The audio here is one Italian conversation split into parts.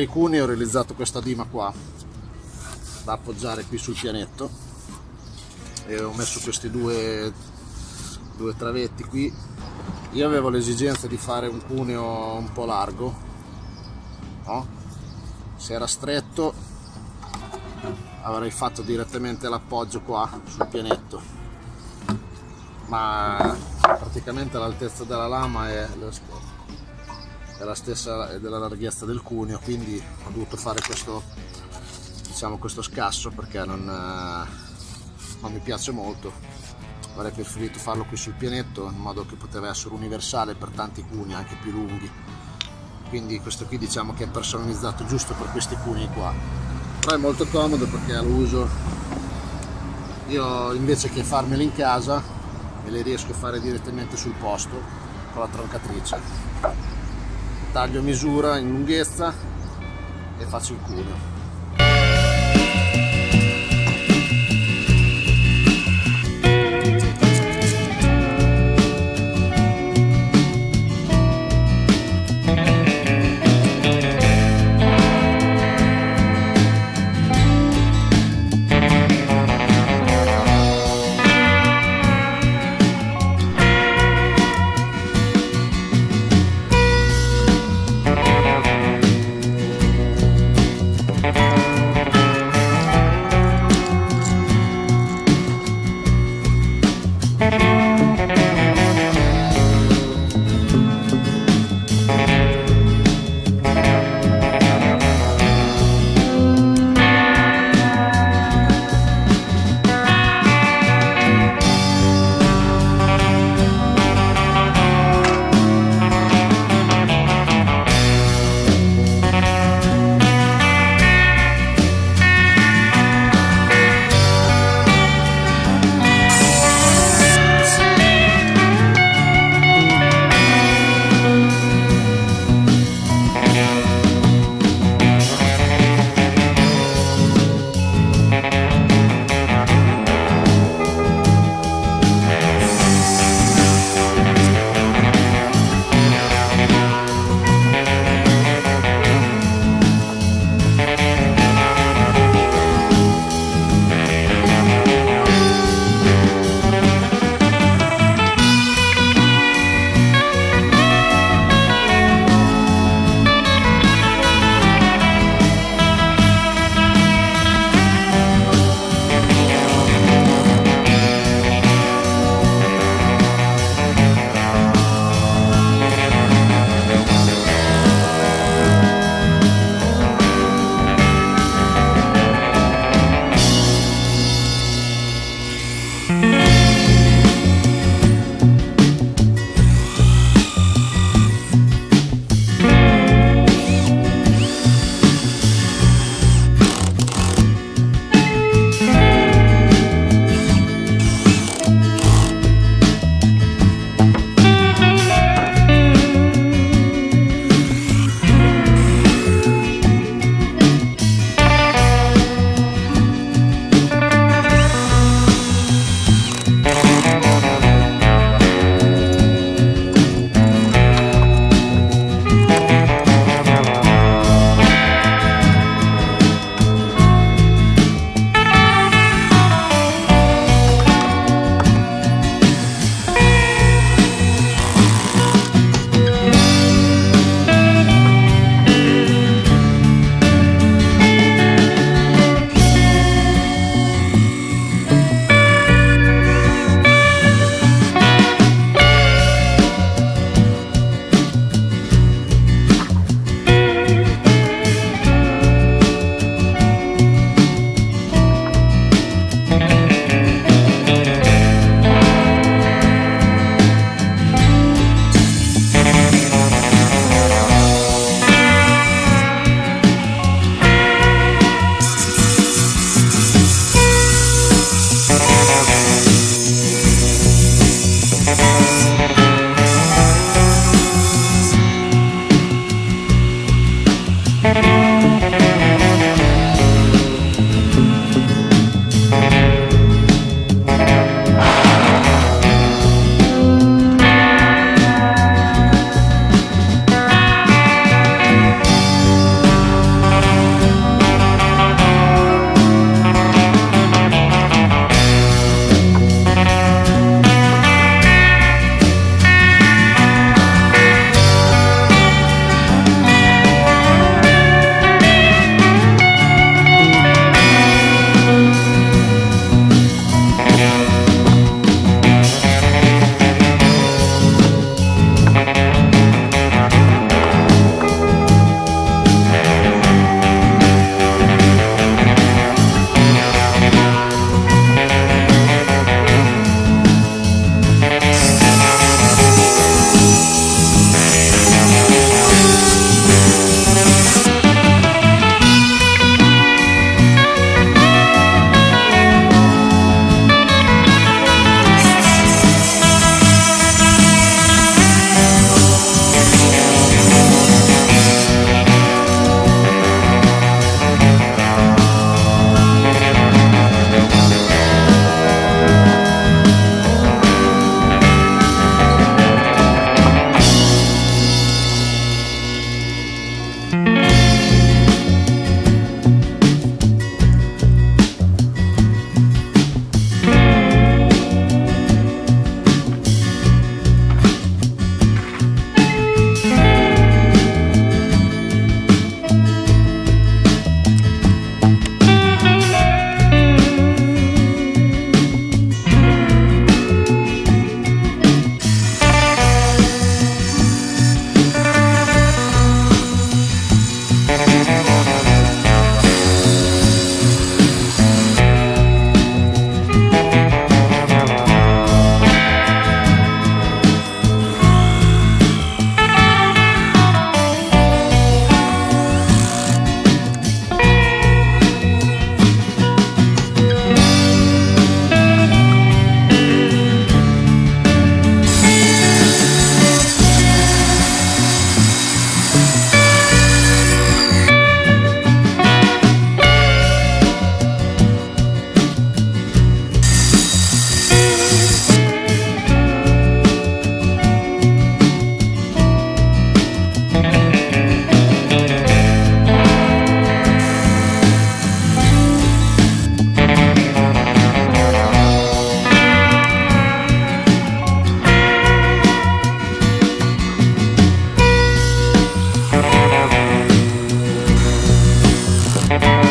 i cuni ho realizzato questa dima qua da appoggiare qui sul pianetto. E ho messo questi due, due travetti qui. Io avevo l'esigenza di fare un cuneo un po' largo no? se era stretto avrei fatto direttamente l'appoggio qua sul pianetto. Ma praticamente l'altezza della lama è la stessa della larghezza del cuneo quindi ho dovuto fare questo diciamo questo scasso perché non, eh, non mi piace molto. Avrei preferito farlo qui sul pianetto in modo che poteva essere universale per tanti cuni anche più lunghi. Quindi questo qui diciamo che è personalizzato giusto per questi cuni qua. Però è molto comodo perché lo uso io invece che farmeli in casa me le riesco a fare direttamente sul posto con la troncatrice taglio misura in lunghezza e faccio il cuneo Good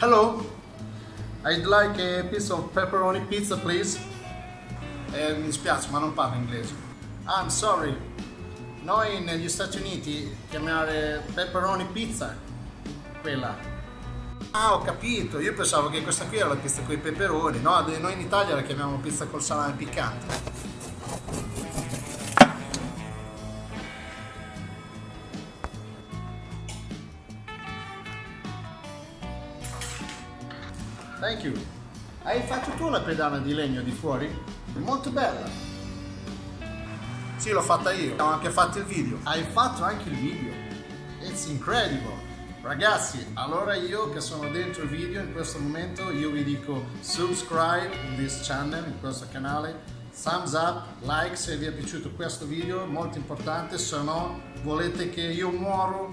Hello. I'd like a piece of pepperoni pizza, please. Eh, mi dispiace, ma non parlo inglese. I'm sorry. Noi negli Stati Uniti chiamare pepperoni pizza quella Ah, ho capito. Io pensavo che questa qui era la pizza con i peperoni. No, noi in Italia la chiamiamo pizza col salame piccante. Thank you. Hai fatto tu la pedana di legno di fuori? Molto bella. Sì, l'ho fatta io. Ho anche fatto il video. Hai fatto anche il video. It's incredible. Ragazzi, allora io che sono dentro il video in questo momento, io vi dico subscribe in this channel, in questo canale, thumbs up, like se vi è piaciuto questo video, molto importante, se no volete che io muoro.